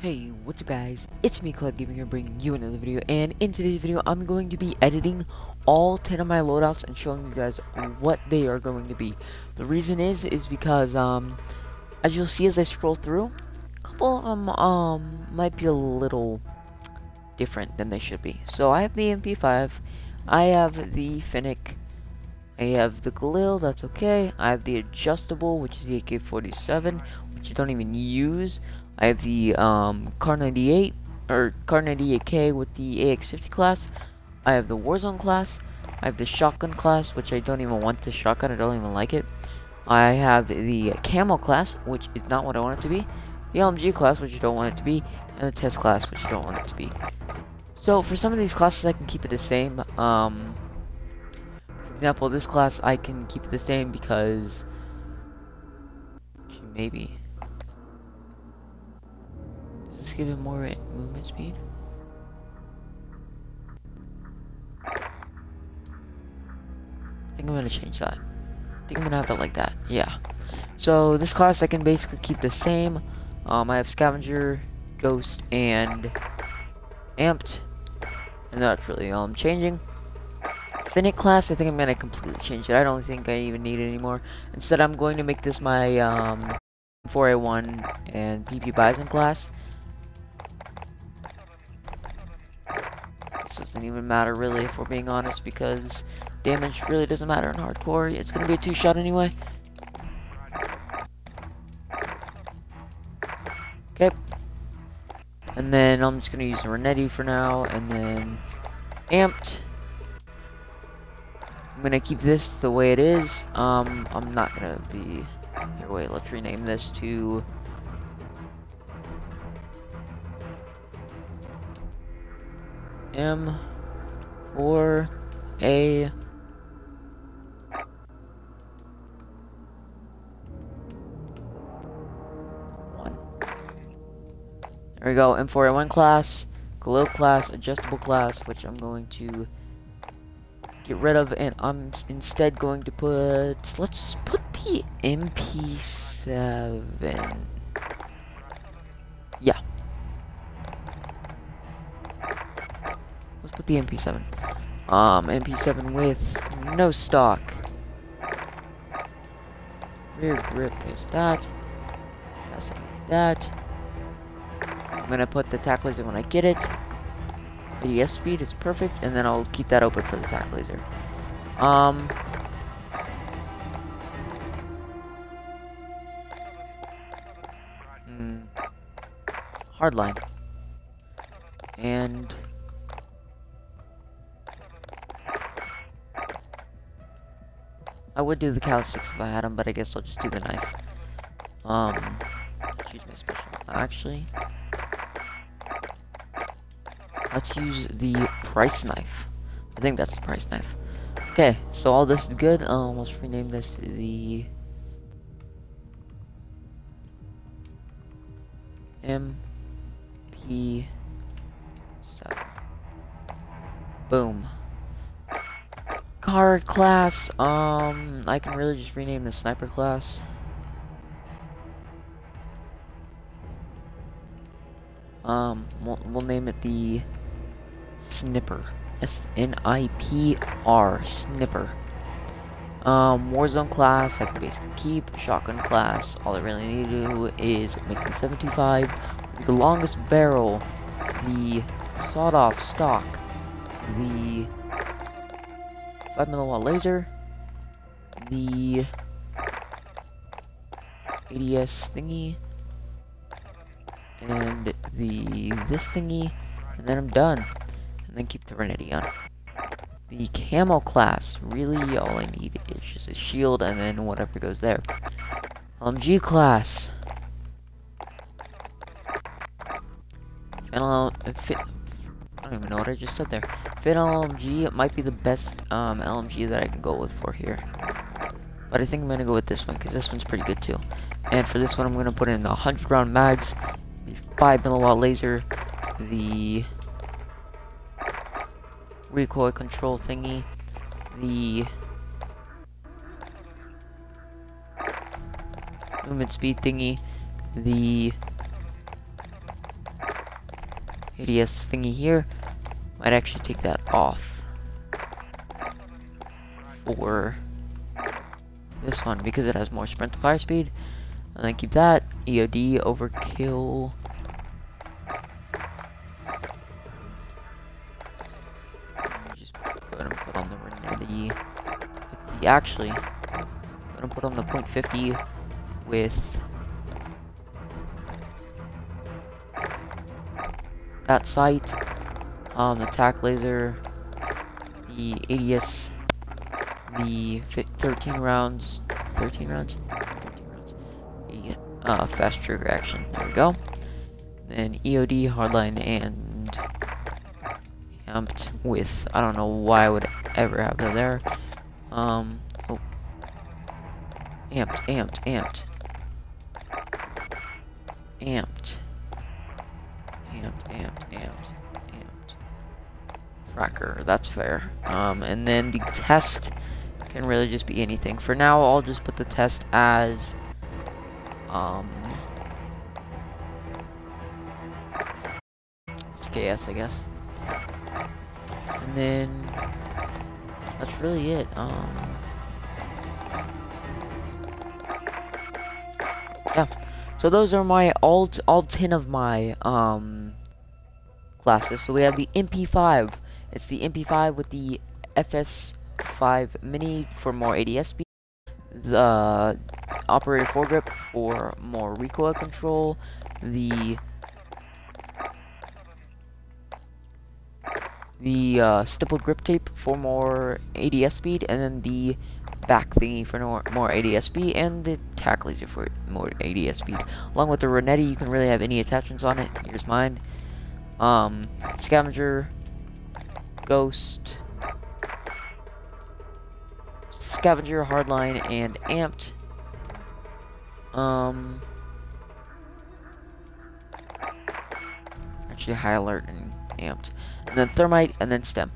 Hey, what's up guys? It's me, Cloud Gaming here, bringing you another video, and in today's video, I'm going to be editing all 10 of my loadouts and showing you guys what they are going to be. The reason is, is because, um, as you'll see as I scroll through, a couple of them, um, might be a little different than they should be. So, I have the MP5, I have the Fennec, I have the Galil, that's okay, I have the adjustable, which is the AK-47, which you don't even use, I have the um, Kar 98 or Kar 98K with the AX50 class. I have the Warzone class. I have the shotgun class, which I don't even want the shotgun. I don't even like it. I have the Camel class, which is not what I want it to be. The LMG class, which you don't want it to be, and the test class, which you don't want it to be. So for some of these classes, I can keep it the same. Um, for example, this class I can keep it the same because maybe Give it more movement speed. I think I'm gonna change that. I think I'm gonna have it like that. Yeah. So this class I can basically keep the same. Um, I have scavenger, ghost, and amped, and that's really all I'm changing. Fennec class, I think I'm gonna completely change it. I don't think I even need it anymore. Instead, I'm going to make this my um, 4A1 and PP Bison class. This doesn't even matter really if we're being honest because damage really doesn't matter in hardcore. It's gonna be a two shot anyway. Okay. And then I'm just gonna use Renetti for now and then amped. I'm gonna keep this the way it is. Um I'm not gonna be here wait, let's rename this to M four A one. There we go, M4A1 class, glow class, adjustable class, which I'm going to get rid of, and I'm instead going to put, let's put the MP7. Yeah, Let's put the MP7. Um, MP7 with no stock. Rear grip is that. Is that. I'm gonna put the tack laser when I get it. The ES speed is perfect, and then I'll keep that open for the tack laser. Um, hmm, hardline. And I would do the Kali Sticks if I had them, but I guess I'll just do the knife. Um, choose my special. Actually, let's use the price knife. I think that's the price knife. Okay, so all this is good. Um, let's rename this the MP7. Boom. Card class, um, I can really just rename the sniper class. Um, we'll, we'll name it the Snipper. S-N-I-P-R, Snipper. Um, Warzone class, I can basically keep. Shotgun class, all I really need to do is make the 725 the longest barrel, the sawed-off stock, the 5 milliwatt laser, the ADS thingy, and the this thingy, and then I'm done. And then keep the Renetti on. The camo class, really all I need is just a shield and then whatever goes there. LMG class. Final, uh, fit, I don't even know what I just said there. Fit LMG it might be the best um, LMG that I can go with for here. But I think I'm going to go with this one, because this one's pretty good too. And for this one, I'm going to put in the 100 round mags, the 5 milliwatt laser, the recoil control thingy, the movement speed thingy, the ADS thingy here. Might actually take that off for this one because it has more sprint to fire speed. And then keep that. EOD, overkill. Just go and put on the. The, actually, go ahead and put on the .50 with that sight, um, the tac laser, the ADS, the 13 rounds, 13 rounds, 13 rounds, the uh, fast trigger action. There we go. Then EOD, hardline, and amped with, I don't know why I would ever have that there. Um, oh. Amped, amped, amped. Amped amped, that's fair. Um, and then the test can really just be anything. For now, I'll just put the test as, um, SKS, I guess. And then, that's really it. Um, yeah. So those are my all all ten of my um classes. So we have the MP5. It's the MP5 with the FSS Mini for more ADS speed. The operator foregrip for more recoil control. The the uh, stippled grip tape for more ADS speed, and then the back thingy for more, more ADSB, and the tac laser for more ADSB. Along with the Renetti, you can really have any attachments on it. Here's mine. Um, Scavenger, Ghost, Scavenger, Hardline, and Amped. Um, actually, High Alert and Amped. And then Thermite, and then Stim.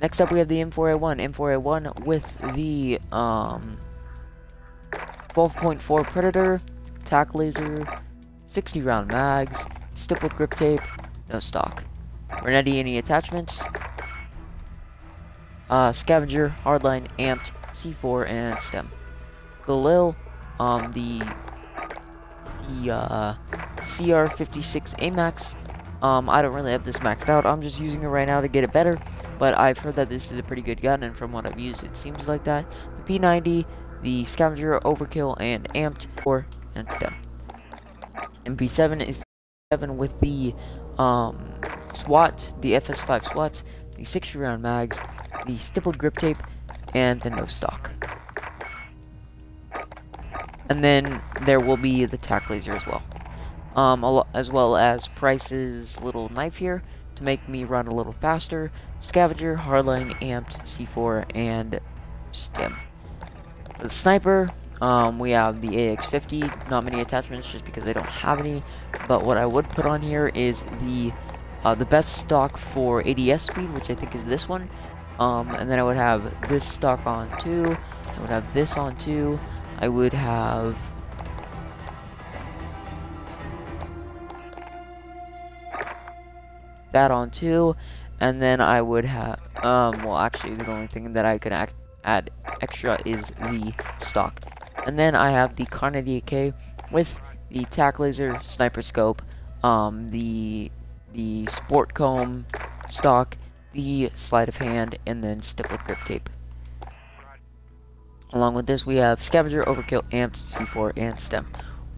Next up, we have the M4A1. M4A1 with the um, 12.4 Predator, tac laser, 60 round mags, stippled grip tape, no stock. Renetti any attachments, uh, scavenger, hardline, amped, C4, and stim. Galil, um, the the uh, CR56 AMAX. Um, I don't really have this maxed out. I'm just using it right now to get it better. But I've heard that this is a pretty good gun, and from what I've used, it seems like that. The P90, the Scavenger, Overkill, and Amped, or and Stim. MP7 is 7 with the um, SWAT, the FS5 SWAT, the 60 round mags, the stippled grip tape, and the no stock. And then there will be the tac laser as well. Um, as well as Price's little knife here to make me run a little faster, Scavenger, Hardline, Amped, C4, and Stim. For the Sniper, um, we have the AX50, not many attachments just because I don't have any, but what I would put on here is the uh, the best stock for ADS speed, which I think is this one, um, and then I would have this stock on too, I would have this on too, I would have that on too, and then I would have, um, well, actually, the only thing that I could act add extra is the stock. And then I have the Kar 98K with the tac laser, sniper scope, um, the the sport comb stock, the sleight of hand, and then stippled grip tape. Along with this, we have Scavenger, Overkill, Amped, C4, and Stim.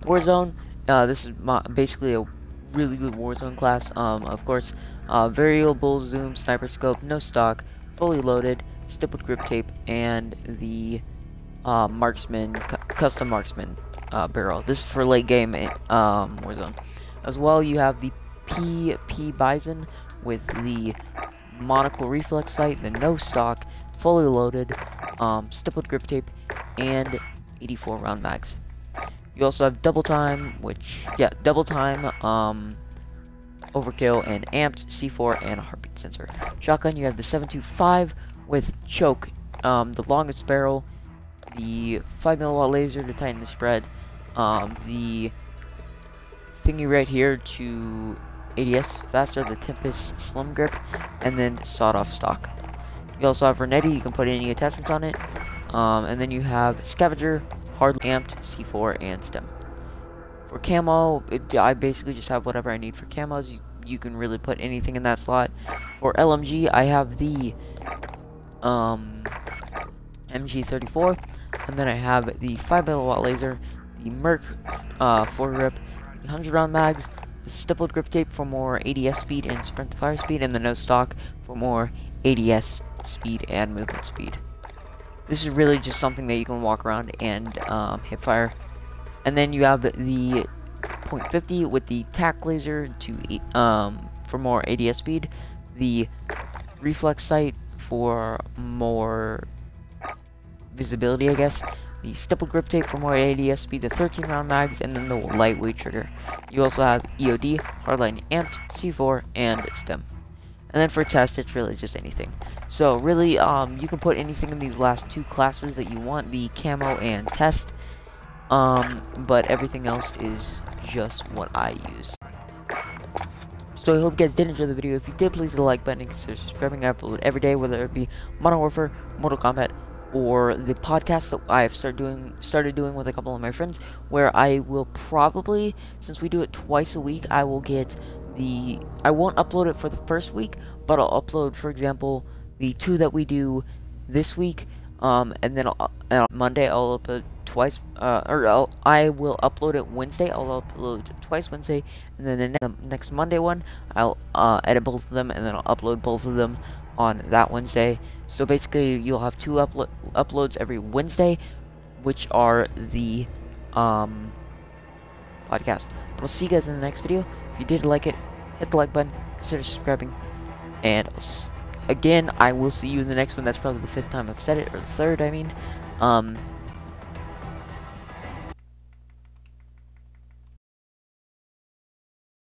Warzone, uh, this is my, basically a really good Warzone class. Um, of course, uh, variable zoom, sniper scope, no stock, fully loaded, stippled grip tape, and the uh, marksman, cu custom marksman uh, barrel. This is for late game eh, um, Warzone. As well, you have the PP Bison with the monocle reflex sight, the no stock, fully loaded, um, stippled grip tape, and 84 round mags. You also have double time, which, yeah, double time, um, overkill, and amped, C4, and a heartbeat sensor. Shotgun, you have the 725 with choke, um, the longest barrel, the 5 milliwatt laser to tighten the spread, um, the thingy right here to ADS faster, the Tempest Slim Grip, and then Sawed Off Stock. You also have Renetti, you can put any attachments on it. Um, and then you have Scavenger, Hard Amped, C4, and Stim. For camo, it, I basically just have whatever I need for camos. You, you can really put anything in that slot. For LMG, I have the um, MG34, and then I have the 5 milliwatt laser, the Merc uh, foregrip, the 100 round mags, stippled grip tape for more ADS speed and sprint to fire speed, and the no stock for more ADS speed and movement speed. This is really just something that you can walk around and um, hip fire. And then you have the, the .50 with the tac laser to um, for more ADS speed, the reflex sight for more visibility, I guess, the stipple grip tape for more ADS speed, the 13 round mags, and then the lightweight trigger. You also have EOD, hardline amped, C4, and stim. And then for test, it's really just anything. So really, um, you can put anything in these last two classes that you want, the camo and test. Um, but everything else is just what I use. So I hope you guys did enjoy the video. If you did, please hit the like button and consider subscribing. I upload every day, whether it be Modern Warfare, Mortal Kombat, or the podcast that I've started doing started doing with a couple of my friends, where I will probably, since we do it twice a week, I will get the I won't upload it for the first week, but I'll upload, for example, the two that we do this week, um, and then I'll, uh, Monday I'll upload twice, uh, or I'll, I will upload it Wednesday. I'll upload twice Wednesday, and then the ne next Monday one I'll uh, edit both of them, and then I'll upload both of them on that Wednesday. So basically, you'll have two uplo uploads every Wednesday, which are the um, podcast. But I'll see you guys in the next video. If you did like it, hit the like button, consider subscribing, and again, I will see you in the next one. That's probably the fifth time I've said it, or the third, I mean. Um,